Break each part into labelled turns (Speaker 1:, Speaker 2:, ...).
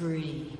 Speaker 1: Spree.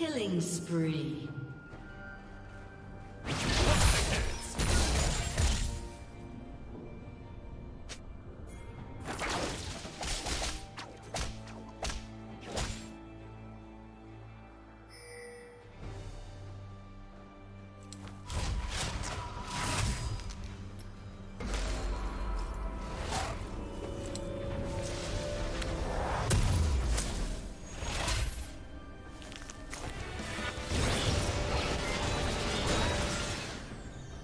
Speaker 1: Killing spree.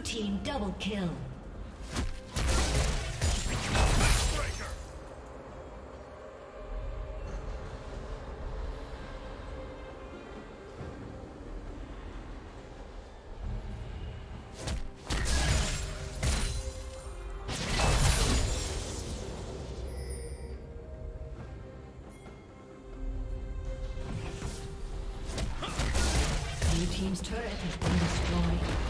Speaker 1: Blue team double kill. Team's turret has been destroyed.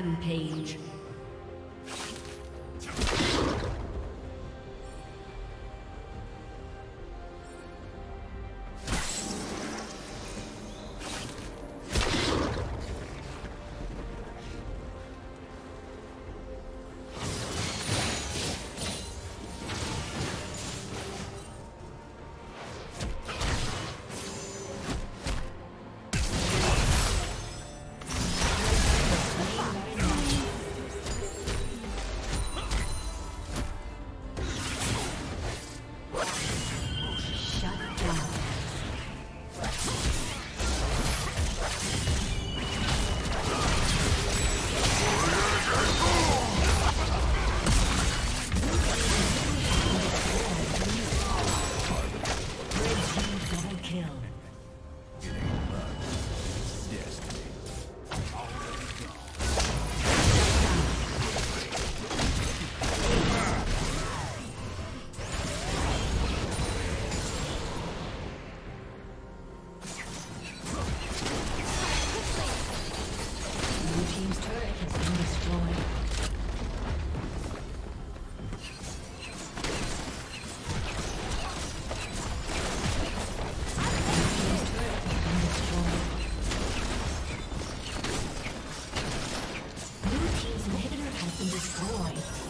Speaker 1: Rampage. destroyed.